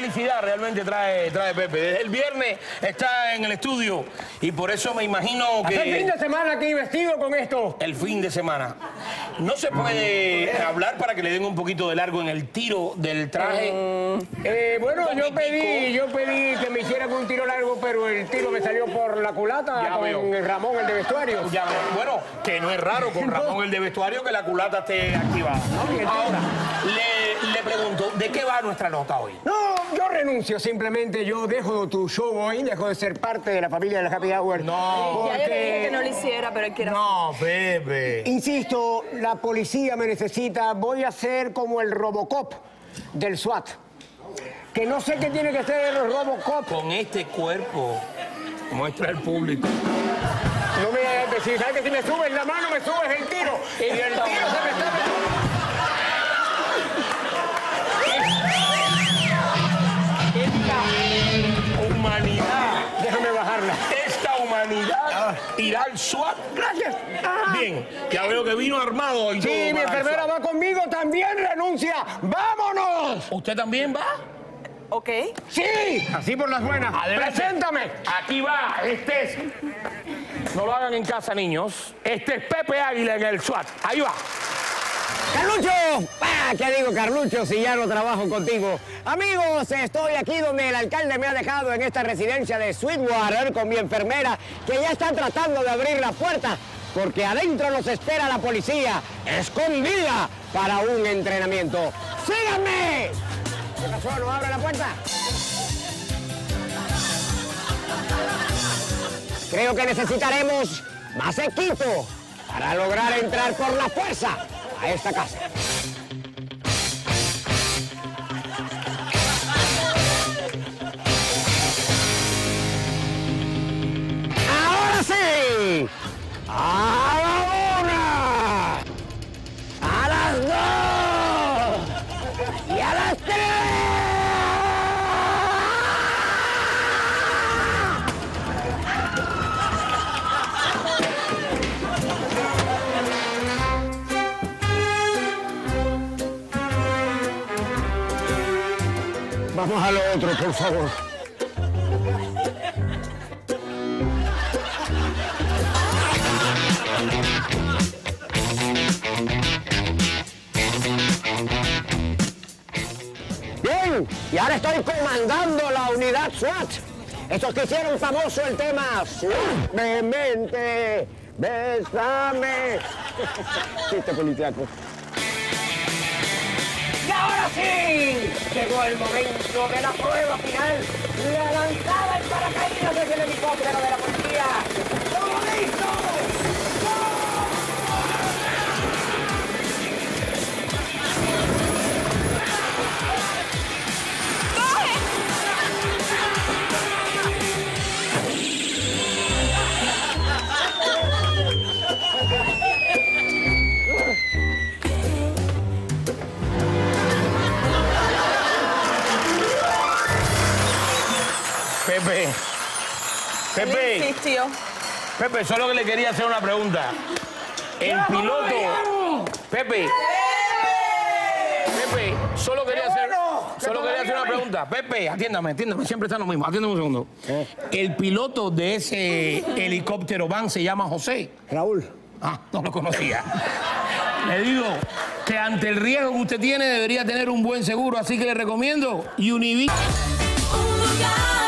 Felicidad realmente trae, trae Pepe. Desde el viernes está en el estudio y por eso me imagino que... Hace fin de semana aquí vestido con esto. El fin de semana. No se puede hablar para que le den un poquito de largo en el tiro del traje. Eh, bueno, yo pedí, yo pedí que me hicieran un tiro largo, pero el tiro me salió por la culata Ya con veo. Ramón, el de vestuario. Ya, bueno, que no es raro con Ramón el de vestuario que la culata esté activada. Ahora, le, le pregunto, ¿de qué va nuestra nota hoy? No, yo renuncio simplemente, yo dejo tu show hoy, dejo de ser parte de la familia de la Happy Hour. No. Ya yo le dije que no lo Porque, hiciera, pero él quiere No, Pepe. insisto, la policía me necesita, voy a ser como el Robocop del SWAT. Que no sé qué tiene que ser el Robocop. Con este cuerpo, muestra al público. No me decir, ¿sabes que si me subes la mano me subes el tiro? Y el tiro se me está metiendo. Al SWAT. Gracias. Bien, ya veo que vino armado. Sí, mi enfermera va conmigo, también renuncia. ¡Vámonos! ¿Usted también va? Ok. ¡Sí! Así por las buenas. Adelante. ¡Preséntame! Aquí va, este es. No lo hagan en casa, niños. Este es Pepe Águila en el SWAT. Ahí va. ¡Carlucho! Ah, ¿Qué digo, Carlucho, si ya no trabajo contigo? Amigos, estoy aquí donde el alcalde me ha dejado en esta residencia de Sweetwater con mi enfermera, que ya está tratando de abrir la puerta, porque adentro nos espera la policía, escondida para un entrenamiento. ¡Síganme! ¿Qué pasó? ¿No abre la puerta? Creo que necesitaremos más equipo para lograr entrar por la fuerza a esta casa. ¡Ahora sí! ¡A Vamos a lo otro, por favor. Bien, y ahora estoy comandando la unidad SWAT. Estos que hicieron famoso el tema Suavemente, bésame. Chiste policiaco. Y ahora sí, el momento de la prueba final. La lanzada en paracaídas desde el helicóptero de la policía. Pepe. Pepe. Pepe, solo que le quería hacer una pregunta. El piloto. Pepe. Pepe, solo quería hacer. Solo quería hacer una pregunta. Pepe, atiéndame, atiéndame, siempre está lo mismo. Atiéndame un segundo. El piloto de ese helicóptero van se llama José. Raúl. Ah, no lo conocía. Le digo que ante el riesgo que usted tiene debería tener un buen seguro, así que le recomiendo Univision. Un lugar